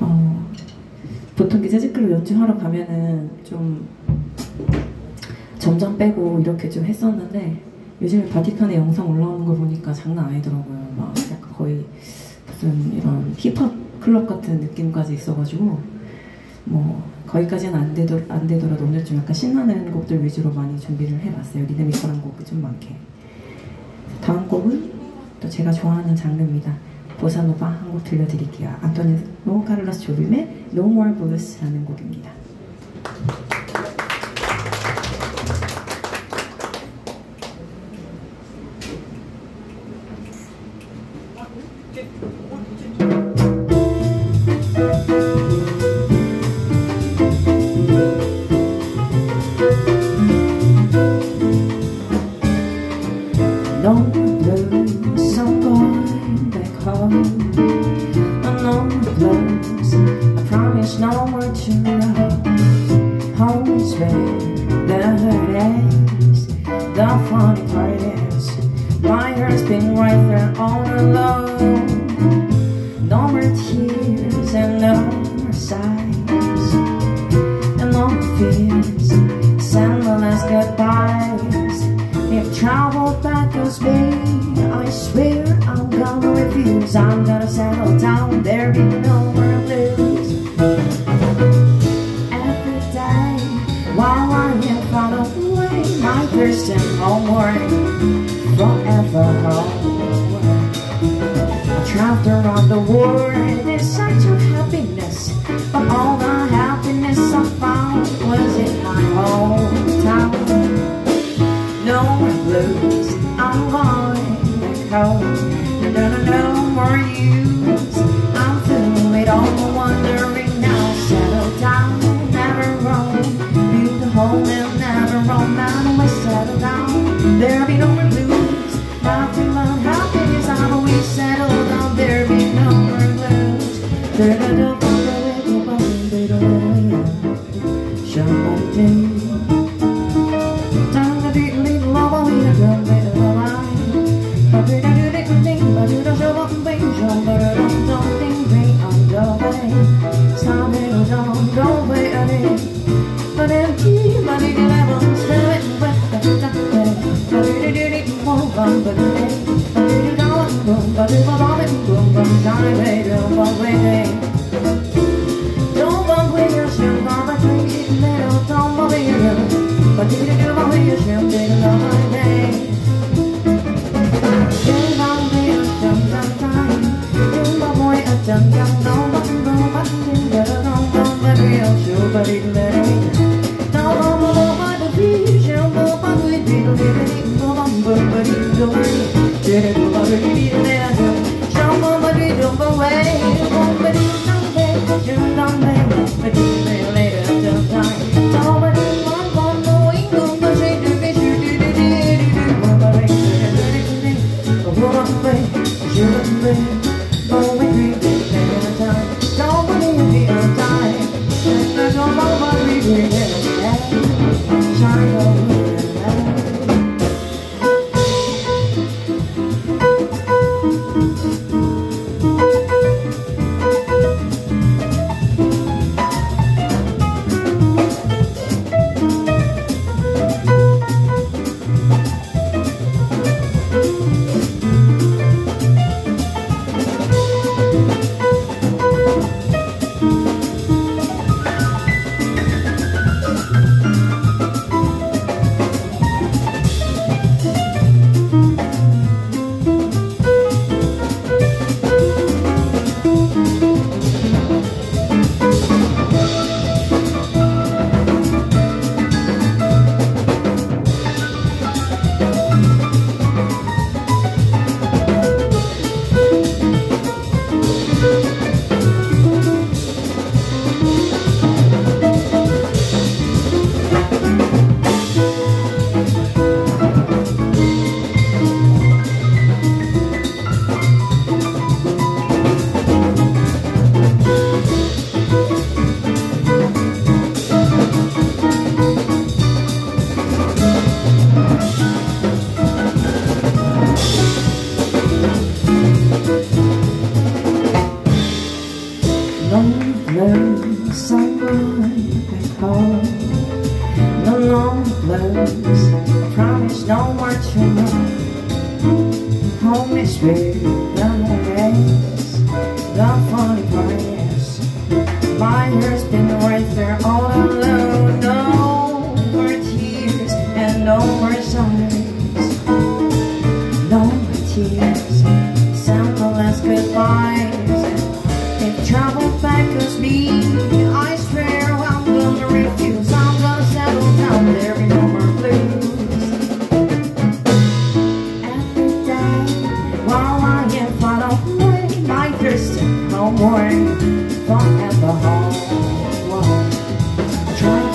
어, 보통 그 재즈클럽 연주하러 가면은 좀 점점 빼고 이렇게 좀 했었는데 요즘에 바티칸에 영상 올라오는 걸 보니까 장난 아니더라고요. 막 약간 거의 무슨 이런 힙합 클럽 같은 느낌까지 있어가지고 뭐 거기까지는 안, 되더, 안 되더라도 오늘 좀 약간 신나는 곡들 위주로 많이 준비를 해봤어요. 리드미컬한 곡이 좀 많게. 다음 곡은 또 제가 좋아하는 장르입니다. 보사노바 한 곡 들려드릴게요. 안토니노 카를로스 조빔의 No More Blues라는 곡입니다. Promise no more to love. Home is the hurt is. The funny part is, my heart's been right there all alone. No more tears and no more sighs. And no more fears, sendless goodbyes. If travel back goes me, I swear I'm gonna refuse. I'm gonna settle down, there be no more Christian homework, forever home. I traveled around the world in search of happiness, but all the happiness I found was in my hometown. No blues, I'm going back home. No, no, no more use. I'm through it all, wondering now. Settle down, never roam. Build a home và đừng có bó bên đường vòng tay về đường vòng quê đường vòng quê nhớ xem có bắt thấy ít mê đầu trong bao bì đường và chỉ được đưa bao huy nhớ xem để nó lại về Hãy subscribe cho kênh Ghiền Mì Gõ Để không bỏ lỡ những video hấp dẫn Nobody, nobody, nobody, nobody, nobody, nobody, nobody, nobody, nobody, nobody, nobody, with your shoe. Did it go bump with your shoe? Jump on, you jump away, blues, I'm going. No long blues, promise no more trouble. Home is where the is. The funny part is, my hair's been right there all alone. No more tears and no more sighs. No more tears,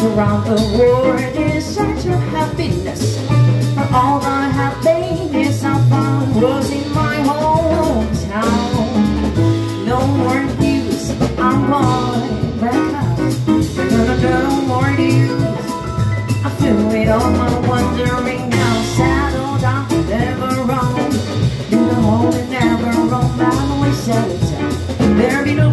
around the world is such a happiness. For all the happiness I found was in my hometown. No more news, I'm going back up No, no, no more news. I feel it all, my wondering. now Saddled I'm never wrong Do the whole and never wrong, my way, sell it down There be no